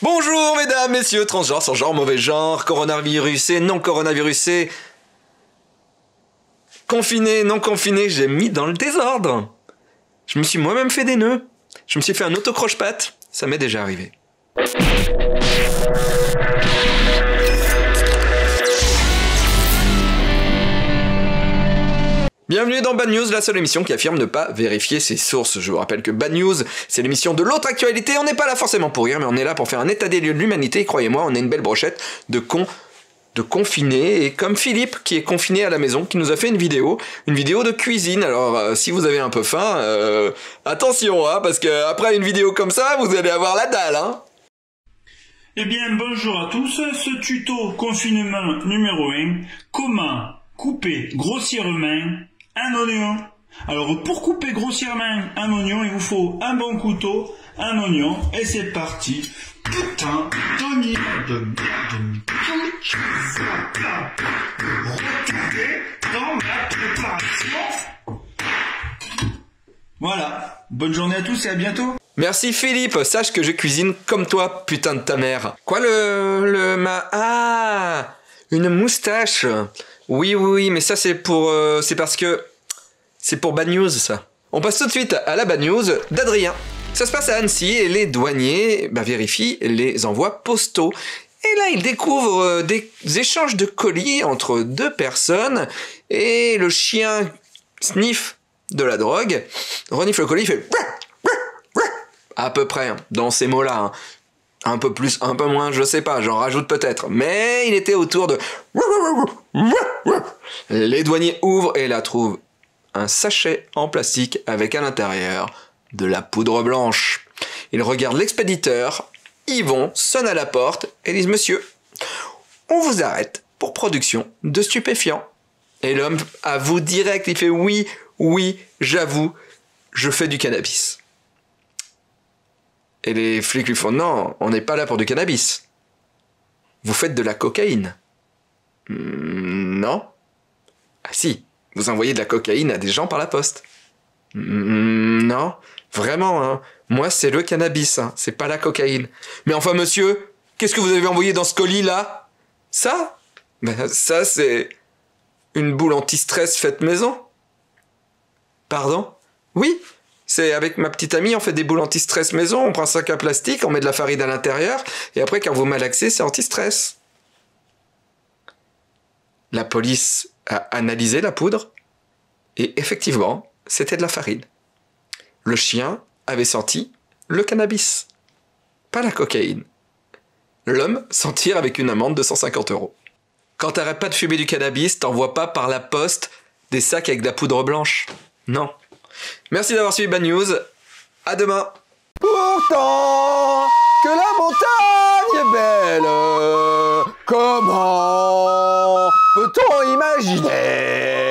Bonjour mesdames, messieurs, transgenres, sans genre, mauvais genre, coronavirus et non coronavirus confiné, non confiné, j'ai mis dans le désordre. Je me suis moi-même fait des nœuds. Je me suis fait un autocroche-patte. Ça m'est déjà arrivé. Bienvenue dans Bad News, la seule émission qui affirme ne pas vérifier ses sources. Je vous rappelle que Bad News, c'est l'émission de l'autre actualité. On n'est pas là forcément pour rire, mais on est là pour faire un état des lieux de l'humanité. croyez-moi, on a une belle brochette de de confinés et comme Philippe qui est confiné à la maison qui nous a fait une vidéo une vidéo de cuisine alors euh, si vous avez un peu faim euh, attention hein, parce que après une vidéo comme ça vous allez avoir la dalle hein eh bien bonjour à tous ce tuto confinement numéro 1 comment couper grossièrement un oignon. Alors pour couper grossièrement un oignon, il vous faut un bon couteau, un oignon, et c'est parti. Putain d'oignon de dans ma préparation. Voilà, bonne journée à tous et à bientôt. Merci Philippe, sache que je cuisine comme toi, putain de ta mère. Quoi le... le... ma... Ah Une moustache oui, oui, mais ça c'est pour, euh, c'est parce que c'est pour Bad News ça. On passe tout de suite à la Bad News d'Adrien. Ça se passe à Annecy et les douaniers bah, vérifient les envois postaux. Et là, ils découvrent euh, des échanges de colis entre deux personnes et le chien sniff de la drogue, renifle le colis, fait à peu près hein, dans ces mots-là. Hein un peu plus, un peu moins, je sais pas, j'en rajoute peut-être. Mais il était autour de... Les douaniers ouvrent et la trouvent un sachet en plastique avec à l'intérieur de la poudre blanche. Ils regardent l'expéditeur, ils vont, sonnent à la porte et disent Monsieur, on vous arrête pour production de stupéfiants. Et l'homme avoue direct, il fait Oui, oui, j'avoue, je fais du cannabis. Et les flics lui font non, on n'est pas là pour du cannabis. Vous faites de la cocaïne. Hmm, non. Ah si, vous envoyez de la cocaïne à des gens par la poste. Hmm, non, vraiment, hein. Moi, c'est le cannabis, hein. c'est pas la cocaïne. Mais enfin, monsieur, qu'est-ce que vous avez envoyé dans ce colis là Ça? Ben, ça, c'est une boule anti-stress faite maison. Pardon? Oui, c'est avec ma petite amie, on fait des boules anti-stress maison, on prend un sac à plastique, on met de la farine à l'intérieur, et après, quand vous malaxez, c'est anti-stress. La police a analysé la poudre, et effectivement, c'était de la farine. Le chien avait senti le cannabis, pas la cocaïne. L'homme s'en tire avec une amende de 150 euros. Quand t'arrêtes pas de fumer du cannabis, t'envoies pas par la poste des sacs avec de la poudre blanche. Non. Merci d'avoir suivi Bad News. À demain. Pourtant que la montagne est belle, temps imaginaire.